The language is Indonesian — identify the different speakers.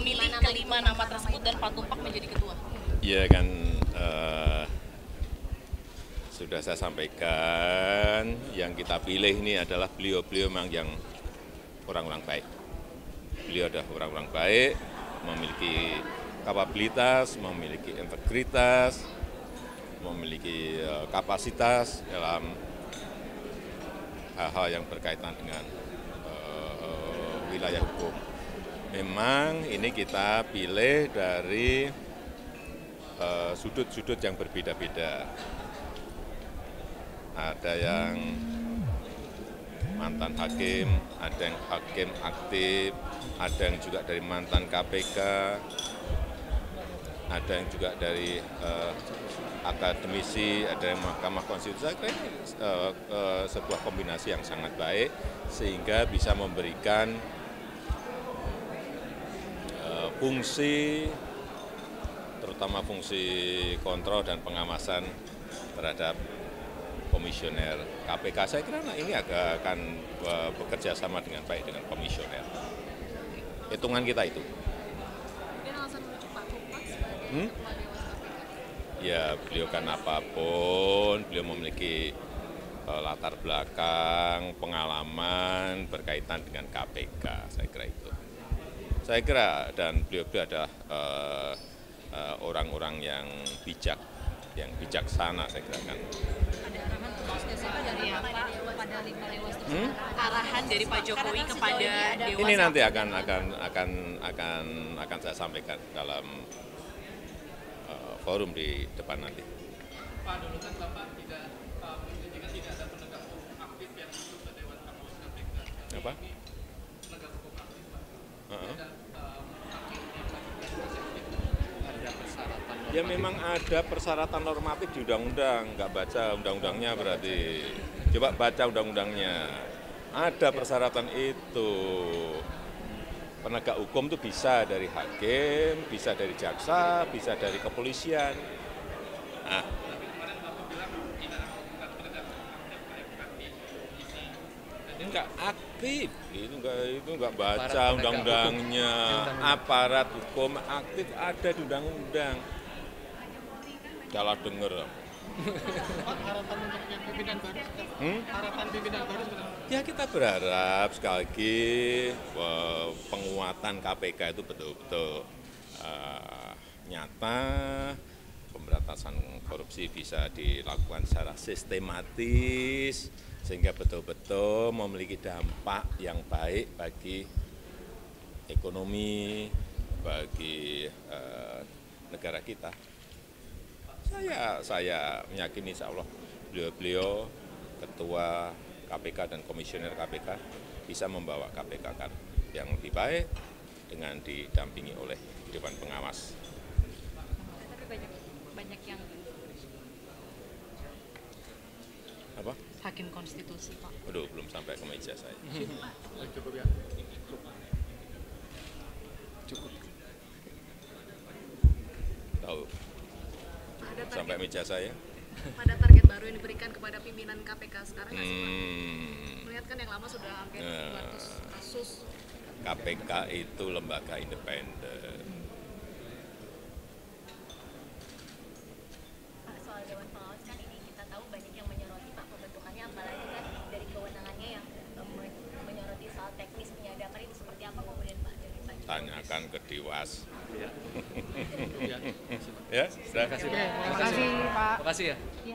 Speaker 1: memilih kelima nama tersebut dan Pak Tumpak menjadi ketua?
Speaker 2: Ya kan eh, sudah saya sampaikan yang kita pilih ini adalah beliau-beliau memang yang orang-orang baik. Beliau adalah orang-orang baik, memiliki kapabilitas, memiliki integritas, memiliki eh, kapasitas dalam hal-hal yang berkaitan dengan eh, wilayah hukum. Memang ini kita pilih dari eh, sudut-sudut yang berbeda-beda. Ada yang mantan hakim, ada yang hakim aktif, ada yang juga dari mantan KPK, ada yang juga dari eh, akademisi, ada yang Mahkamah Konstitusi. Saya kira ini eh, eh, sebuah kombinasi yang sangat baik sehingga bisa memberikan fungsi terutama fungsi kontrol dan pengawasan terhadap komisioner KPK. Saya kira nah, ini agak akan eh, bekerja sama dengan baik dengan komisioner. Hitungan kita itu. Hmm? Ya beliau kan apa pun, beliau memiliki eh, latar belakang, pengalaman berkaitan dengan KPK. Saya kira itu. Saya kira dan beliau-beliau adalah eh, eh, orang-orang yang bijak, yang bijaksana saya kira kan.
Speaker 3: Ada arahan khususnya sih dari Pak pada lima Dewas.
Speaker 2: Hmm?
Speaker 1: Arahan dari Pak Jokowi kepada Dewas
Speaker 2: Ini nanti akan akan akan akan akan saya sampaikan dalam eh, forum di depan nanti.
Speaker 4: Pak, dulu kan Bapak tidak uh, tidak ada penegak hukum aktif yang masuk ke Dewan Pengawas KPK.
Speaker 2: Apa?
Speaker 4: Penegak
Speaker 2: Ya memang ada persyaratan normatif di undang-undang, nggak baca undang-undangnya berarti. Coba baca undang-undangnya. Ada persyaratan itu. Penegak hukum itu bisa dari hakim, bisa dari jaksa, bisa dari kepolisian. Nah, enggak aktif, itu enggak itu enggak baca undang-undangnya. Aparat hukum aktif ada di undang-undang. Salah denger.
Speaker 4: Pak, harapan untuk yang pimpinan baru?
Speaker 2: Hmm?
Speaker 4: Harapan pimpinan baru?
Speaker 2: Ya kita berharap sekali lagi eh, penguatan KPK itu betul-betul eh, nyata, pemberantasan korupsi bisa dilakukan secara sistematis sehingga betul-betul memiliki dampak yang baik bagi ekonomi, bagi eh, negara kita. Saya saya meyakini insya Allah beliau-beliau ketua KPK dan komisioner KPK bisa membawa KPK kan yang lebih baik dengan didampingi oleh Dewan Pengawas.
Speaker 3: Tapi banyak banyak yang
Speaker 2: Apa?
Speaker 1: Hakim Konstitusi, Pak.
Speaker 2: Aduh, belum sampai ke meja saya.
Speaker 4: Cukup ya.
Speaker 2: Tahu sampai meja saya?
Speaker 3: pada target baru yang diberikan kepada pimpinan KPK sekarang sih?
Speaker 2: Hmm,
Speaker 3: Melihat kan yang lama sudah hampir
Speaker 2: Nah.
Speaker 3: 200 kasus.
Speaker 2: KPK itu lembaga independen.
Speaker 5: Pak, soal Dewan Pengawas kan ini kita tahu banyak yang menyoroti Pak pembentukannya apalagi kan dari kewenangannya yang eh, men- menyoroti soal teknis penyadapan itu seperti apa kemudian Pak dari Pak Jokowi?
Speaker 2: Tanyakan ke Dewas.
Speaker 4: Ya.
Speaker 2: Ya, sudah.
Speaker 6: Terima kasih, Pak.
Speaker 4: terima kasih.
Speaker 6: Terima kasih ya.
Speaker 3: Iya.